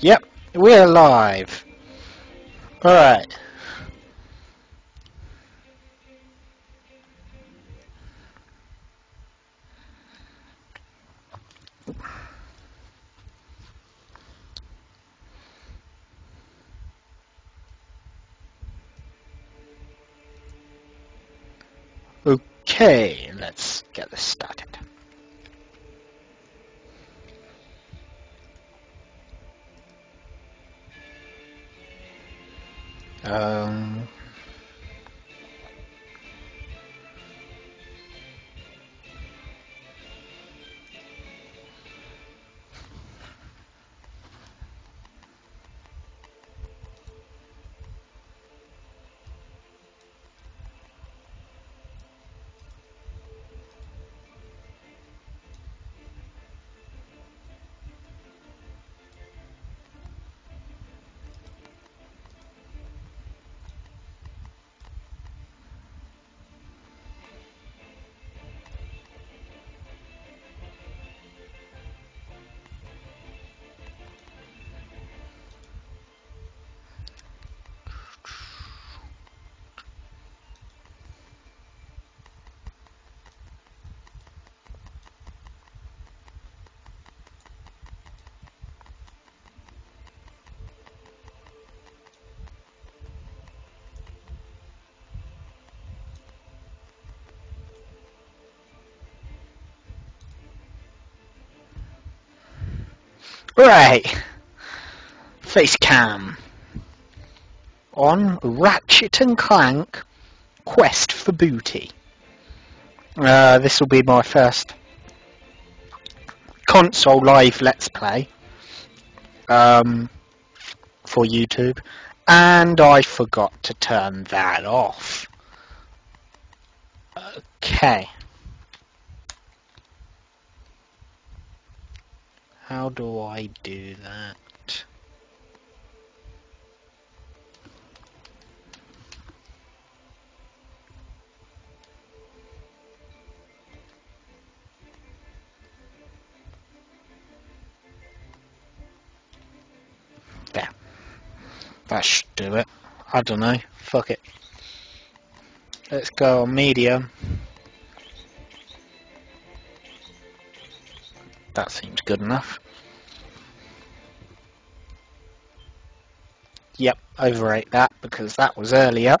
Yep, we're live. Alright. Okay, let's get this started. Um, right. Face cam. On Ratchet and Clank Quest for Booty. Uh, this will be my first console live let's play um, for YouTube and I forgot to turn that off. Okay. How do I do that? There. That should do it. I don't know. Fuck it. Let's go on medium. That seems good enough. Yep, overrate that because that was earlier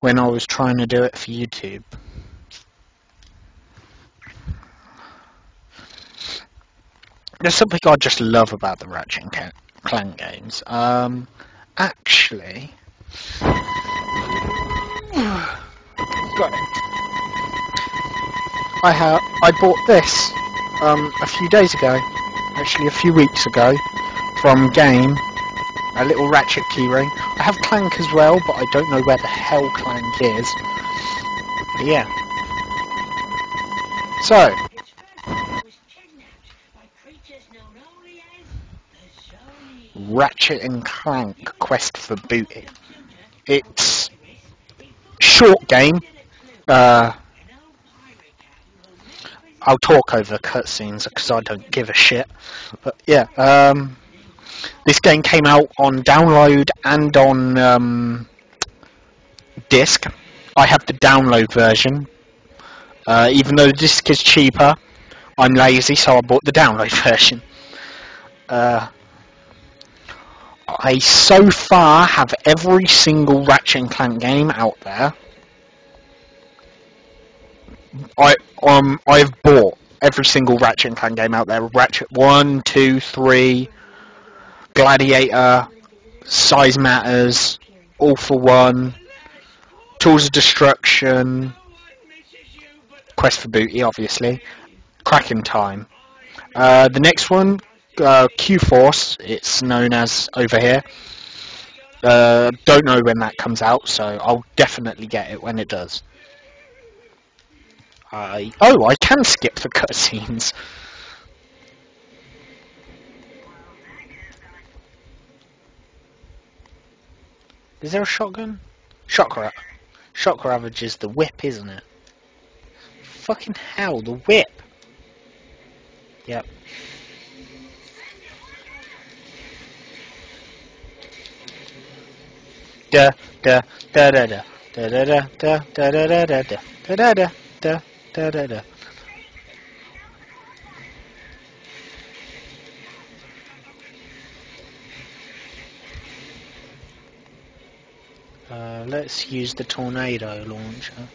when I was trying to do it for YouTube. There's something I just love about the Ratchet and Clank- games. Um, actually, got it. I have. I bought this um, a few days ago, actually a few weeks ago, from Game. A little Ratchet keyring. I have Clank as well, but I don't know where the hell Clank is. But yeah. So, Ratchet and Clank Quest for Booty. It's short game. Uh, I'll talk over cutscenes because I don't give a shit. But yeah, um, this game came out on download and on um, disc. I have the download version. Uh, even though the disc is cheaper, I'm lazy, so I bought the download version. Uh, I so far have every single Ratchet and Clank game out there. I um I've bought every single Ratchet and Clank game out there. Ratchet one, two, three, Gladiator, Size Matters, All for One, Tools of Destruction, Quest for Booty, obviously, Crack in Time. Uh, the next one, uh, Q Force, it's known as over here. Uh, don't know when that comes out, so I'll definitely get it when it does. I... Oh, I can skip the cutscenes! Is there a shotgun? Shock, ra shock is the whip, isn't it? Fucking hell, the whip! Yep. da da da da da da da da da da da da da da da da da da Uh, let's use the tornado launcher.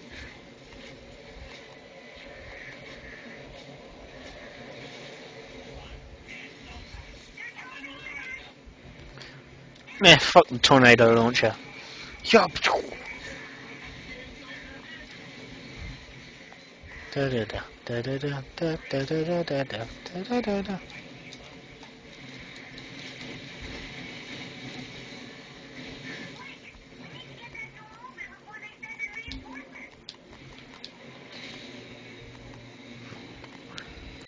Yeah, fuck the tornado launcher. Yup. Da da da da da da da da da da da da da da.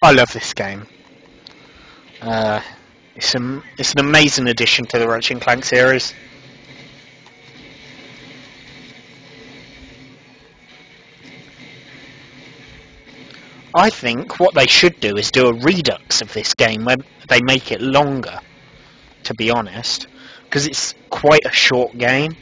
I love this game. Uh, it's an it's an amazing addition to the Ratchet and Clank series. I think what they should do is do a redux of this game where they make it longer. To be honest, because it's quite a short game.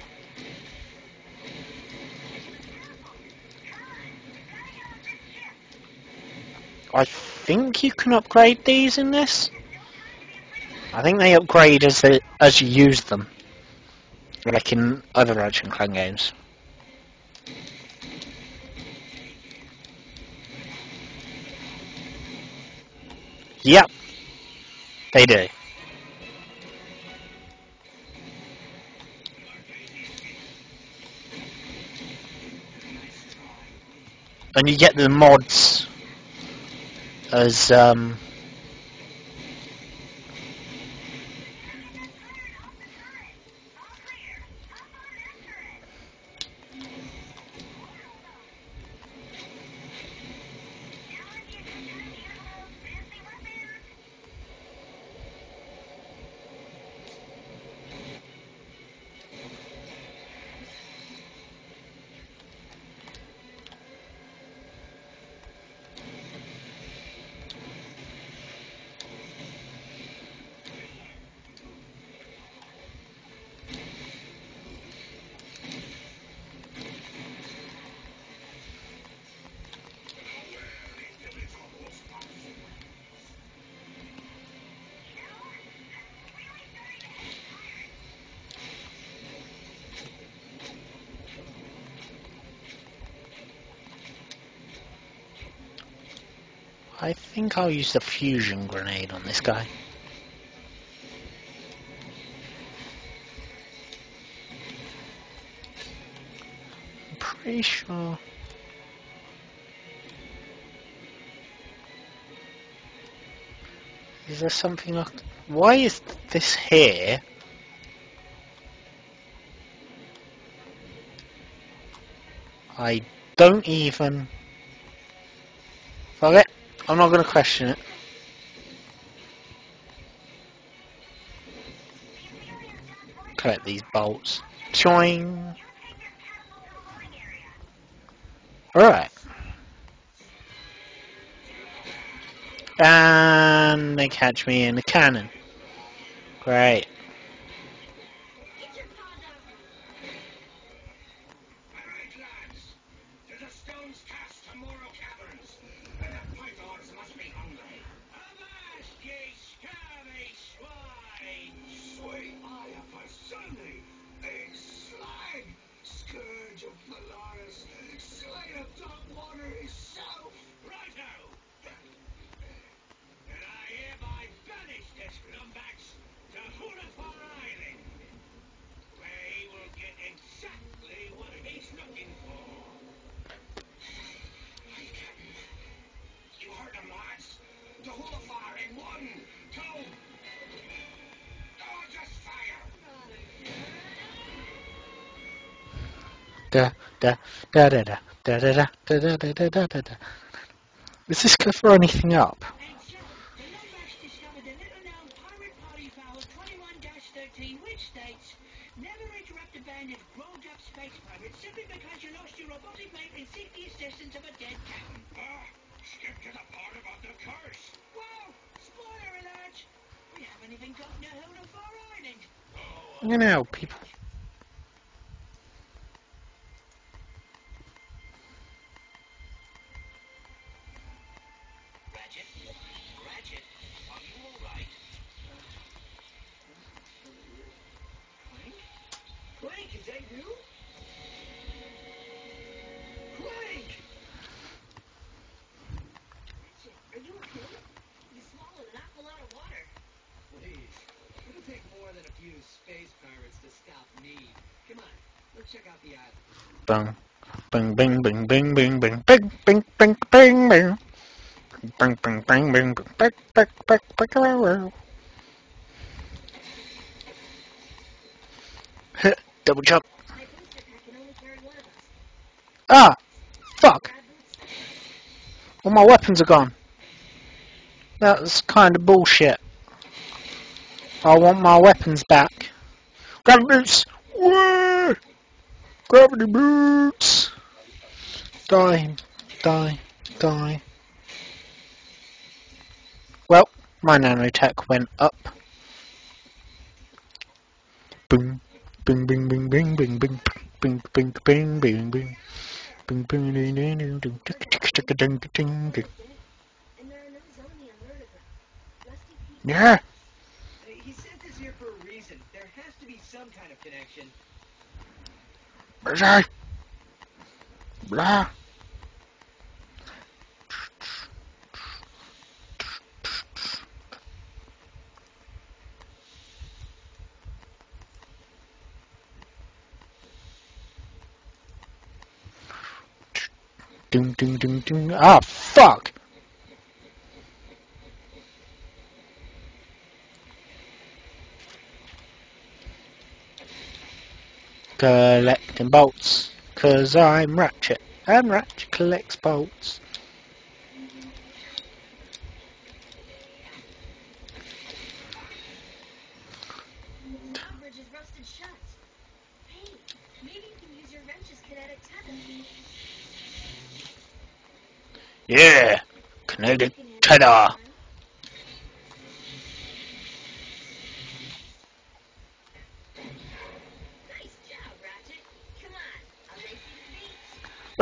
I think you can upgrade these in this. I think they upgrade as they, as you use them, like in other Ratchet and Clank games. Yep, they do. And you get the mods as um, think I'll use the fusion grenade on this guy. I'm pretty sure. Is there something I... Why is this here? I don't even... It. I'm not going to question it. Collect these bolts. Choing. Alright. And they catch me in the cannon. Great. Da da da da da da da da da da da da da da da. Does this for anything up? Ancient, the Lombax Bing, bing, bing, bing, bing, bing, bing, bing, bing, bing, bing, bing. Bing, bing, bing, bing, bing, bing, bing, bing, bing, Double jump. Ah, fuck. Grab. All my weapons are gone. That's kind of bullshit. I want my weapons back. Gravity boots! Gravity boots! Die, die, die. Well, my nanotech went up. Boom, bing, bing, bing, bing, bing, bing, bing, bing, bing, bing, bing. Bing, bing, ding, ding, ding, ding, tick, tick, ding, ding, ding. Yeah. He sent us here for a reason. There has to be some kind of connection. Blah. Blah. Ding ding ding ding. Ah, fuck! Collecting bolts, cause I'm Ratchet, and Ratchet collects bolts. That bridge is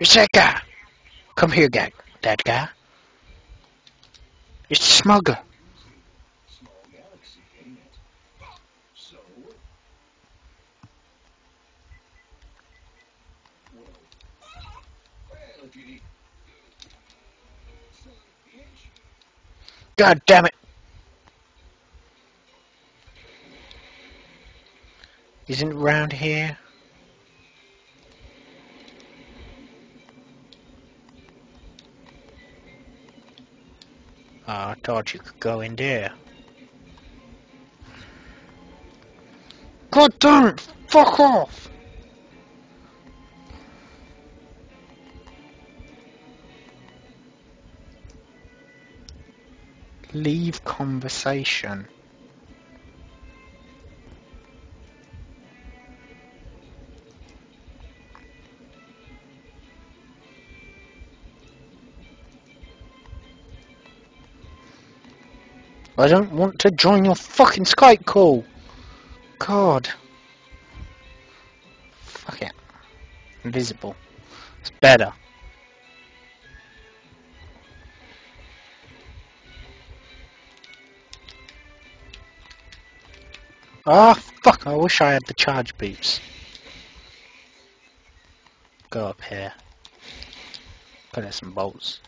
It's that guy. Come here, guy. That guy. It's the smuggler. Small galaxy, ain't it? So? Well, well, if you need... So, yes. God damn it. Isn't round here? Oh, I thought you could go in there. God damn it! Fuck off! Leave conversation. I don't want to join your fucking Skype call. God. Fuck it. Invisible. It's better. Ah, fuck, I wish I had the charge boots. Go up here. Put in some bolts.